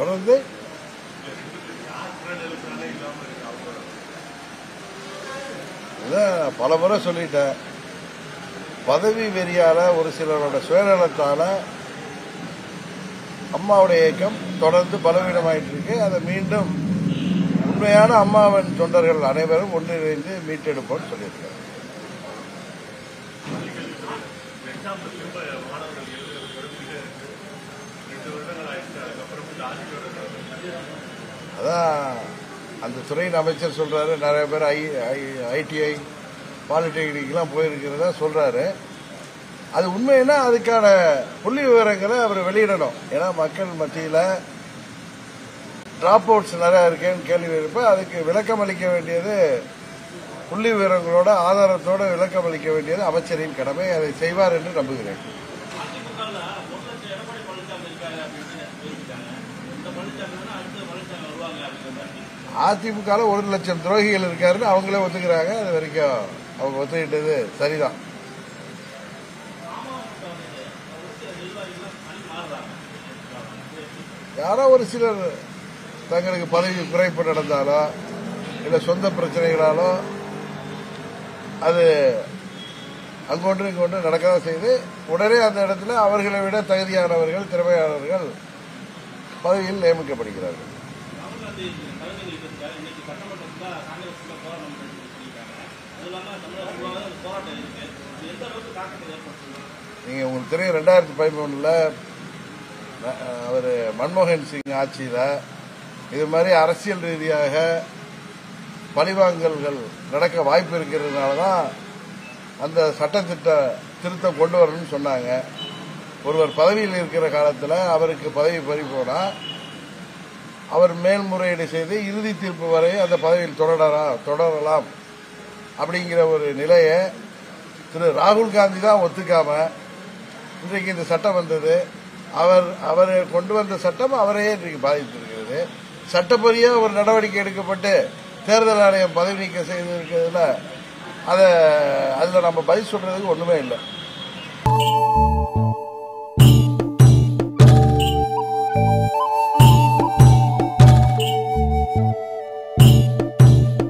தொடர்ந்து பல முறை சொல்லிட்டேன். பதவி வெறியால ஒரு சிலரோட சுயநலத்தால அம்மாவுடைய இயக்கம் தொடர்ந்து பலவீனமாயிட்டு இருக்கு. அதை மீண்டும் உண்மையான அம்மாவின் தொண்டர்கள் அனைவரும் ஒன்றிணைந்து மீட்டெடுப்போம் சொல்லியிருக்கிறார் அந்த துறையின் அமைச்சர் சொல்றாரு நிறைய பேர் ஐ ஐடிஐ பாலிடெக்னிக்லாம் போயிருக்கிறதா சொல்றாரு. அது உண்மைன்னா அதுக்கான புள்ளி விவரங்களை அவர் வெளியிடணும். ஏன்னா மக்கள் மத்தியில் டிராப் அவுட்ஸ் நிறைய இருக்கேன்னு கேள்வி இருப்ப அதுக்கு விளக்கம் அளிக்க வேண்டியது புள்ளி விவரங்களோட ஆதாரத்தோட விளக்கம் அளிக்க வேண்டியது அமைச்சரின் கடமை. அதை செய்வார் என்று நம்புகிறேன். அதிமுகவில் ஒரு லட்சம் துரோகிகள் இருக்காருன்னு அவங்களே ஒத்துக்கிறாங்க. அது வரைக்கும் அவங்க ஒத்துக்கிட்டது சரிதான். யாரோ ஒரு சிலர் தங்களுக்கு பதவி குறைப்பு நடந்தாலோ இல்லை சொந்த பிரச்சனைகளாலோ அது அங்கொன்று இங்கொன்று நடக்கதான் செய்து உடனே அந்த இடத்துல அவர்களை விட தகுதியானவர்கள் திறமையானவர்கள் பதவியில் நியமிக்கப்படுகிறார்கள். ராகுல் காந்தி தலைமையில் இருக்காரு இன்னைக்கு சட்டமன்றத்தில் காங்கிரஸ்ல போராட்டம் பண்ணிருக்காங்க அது இல்லாம தமிழக ஃபுல்லாவே அந்த போராட்டம் இருக்கு இது எந்த அளவுக்கு தாக்கத்தை ஏற்படுத்தும் நீங்க உங்களுக்கு தெரியும் ரெண்டாயிரத்தி பதிமூணுல அவர் மன்மோகன் சிங் ஆட்சியில இது மாதிரி அரசியல் ரீதியாக பழிவாங்கல்கள் நடக்க வாய்ப்பு இருக்கிறதுனால தான் அந்த சட்டத்திட்ட திருத்தம் கொண்டு வரணும்னு சொன்னாங்க. ஒருவர் பதவியில் இருக்கிற காலத்தில் அவருக்கு பதவி பறி அவர் மேல்முறையீடு செய்து இறுதி தீர்ப்பு வரை அந்த பதவியில் தொடரலாம் தொடரலாம் அப்படிங்கிற ஒரு நிலையை திரு ராகுல் காந்தி தான் ஒத்துக்காம இன்றைக்கு இந்த சட்டம் வந்தது. அவர் அவர் கொண்டு வந்த சட்டம் அவரையே இன்றைக்கு பாதித்திருக்கிறது. சட்டப்படியாக ஒரு நடவடிக்கை எடுக்கப்பட்டு தேர்தல் ஆணையம் பதவி நீக்கம் செய்திருக்கிறதுல அதை அதில் நம்ம பதில் சொல்றதுக்கு ஒன்றுமே இல்லை.